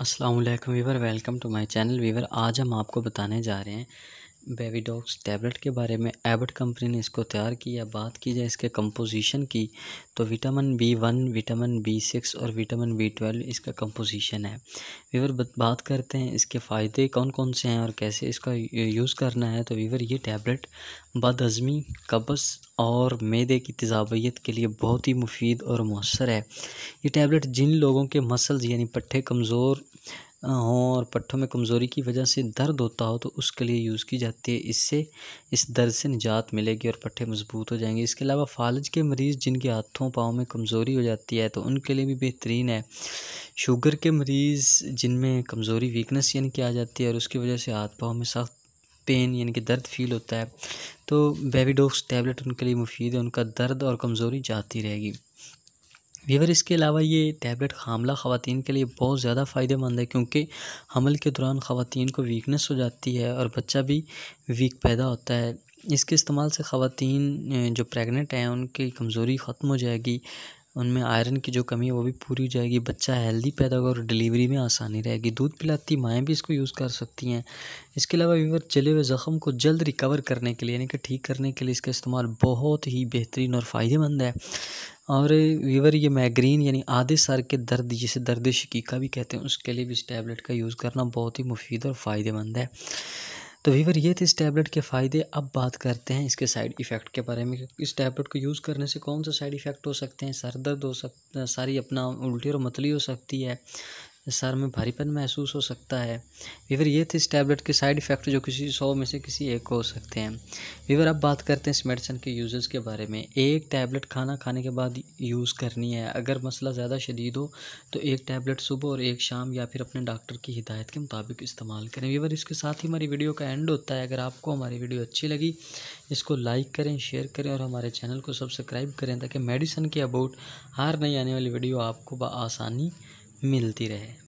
वालेकुम viewer, welcome to my channel. Viewer, आज हम आपको बताने जा रहे हैं बेबी डॉग्स टैबलेट के बारे में। एबट कंपनी ने इसको तैयार किया, बात की जाए इसके कंपोजिशन की तो vitamin B one vitamin B six और विटामिन बी ट्वेल्व इसका कंपोजिशन है। वीवर, बात करते हैं इसके फ़ायदे कौन कौन से हैं और कैसे इसका यूज़ करना है। तो वीवर, ये टैबलेट बदहज़मी, कब्ज़ और मैदे की तजावियत के लिए बहुत ही मुफीद और मौसर है। ये टैबलेट जिन लोगों के मसल्स यानी पट्टे कमज़ोर हों और पट्टों में कमज़ोरी की वजह से दर्द होता हो तो उसके लिए यूज़ की जाती है। इससे इस दर्द से निजात मिलेगी और पट्टे मज़बूत हो जाएँगे। इसके अलावा फालज के मरीज़ जिनके हाथों पाँव में कमज़ोरी हो जाती है तो उनके लिए भी बेहतरीन है। शुगर के मरीज़ जिनमें कमज़ोरी वीकनेस यानी कि आ जाती है और उसकी वजह से हाथ पाँव में सख्त पेन यानी कि दर्द फील होता है तो बेबीडोक्स टैबलेट उनके लिए मुफीद है। उनका दर्द और कमज़ोरी जाती रहेगी। वीवर इसके अलावा ये टैबलेट हामला ख़वान के लिए बहुत ज़्यादा फ़ायदेमंद है क्योंकि हमल के दौरान ख़वान को वीकनेस हो जाती है और बच्चा भी वीक पैदा होता है। इसके इस्तेमाल से ख़वान जो प्रेग्नेंट हैं, उनकी कमज़ोरी ख़त्म हो जाएगी। उनमें आयरन की जो कमी है, वो भी पूरी हो जाएगी। बच्चा हेल्दी पैदा होगा और डिलीवरी में आसानी रहेगी। दूध पिलाती माएँ भी इसको यूज़ कर सकती हैं। इसके अलावा वीवर चले हुए ज़ख़म को जल्द रिकवर करने के लिए, यानी कि ठीक करने के लिए इसका इस्तेमाल बहुत ही बेहतरीन और फ़ायदेमंद है। और वीवर ये मैग्रीन यानी आधे सर के दर्द, जिसे दर्द शकीका भी कहते हैं, उसके लिए भी इस टैबलेट का यूज़ करना बहुत ही मुफीद और फ़ायदेमंद है। तो वीवर ये थे इस टैबलेट के फ़ायदे। अब बात करते हैं इसके साइड इफ़ेक्ट के बारे में इस टैबलेट को यूज़ करने से कौन सा साइड इफ़ेक्ट हो सकते हैं? सर दर्द हो सकता सारी अपना उल्टी और मतली हो सकती है। सर में भारीपन महसूस हो सकता है। वीवर ये थे इस टैबलेट के साइड इफ़ेक्ट जो किसी सौ में से किसी एक को हो सकते हैं। वीवर अब बात करते हैं इस मेडिसिन के यूज़र्स के बारे में। एक टैबलेट खाना खाने के बाद यूज़ करनी है। अगर मसला ज़्यादा शदीद हो तो एक टैबलेट सुबह और एक शाम या फिर अपने डॉक्टर की हिदायत के मुताबिक इस्तेमाल करें। वीवर इसके साथ ही हमारी वीडियो का एंड होता है। अगर आपको हमारी वीडियो अच्छी लगी, इसको लाइक करें शेयर करें और हमारे चैनल को सब्सक्राइब करें ताकि मेडिसन के अबाउट हर नई आने वाली वीडियो आपको आसानी मिलती रहे।